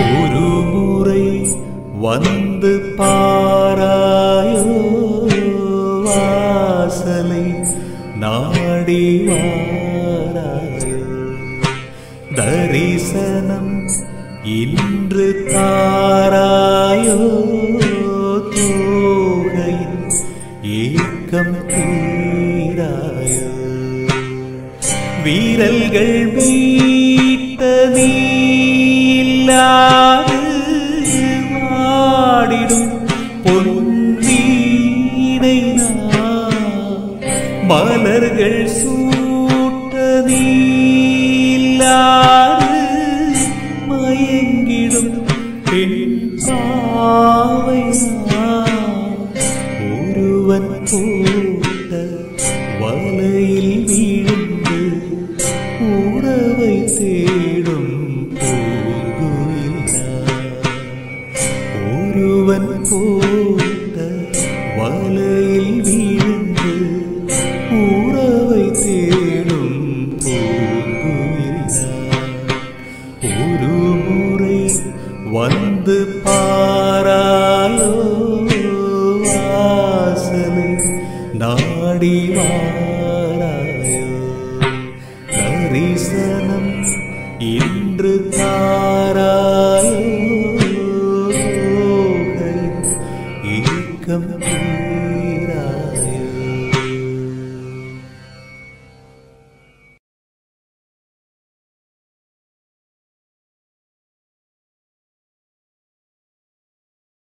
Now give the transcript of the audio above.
ஒரு முறை வந்து பாராயோ வாசலை நாடி வாராயோ. தரிசனம் இன்று தாராயோ தோகையின் ஏக்கம் தீராயோ. வீரல்கள் மீட்ட நீல்லாது வாடிடும் பொன்னீனை மலர்கள் சூட்ட மயங்கிடும் பெண் பாவை ஒருவன் போட்ட வலையில் வீழ்ந்து உறவை தேடும் போட்ட வலையில் வீழ்ந்து உறவை தேடும் ஒரு முறை வந்து பாராயோ வாசனை நாடி வாராயோ. தரிசனம் இன்று become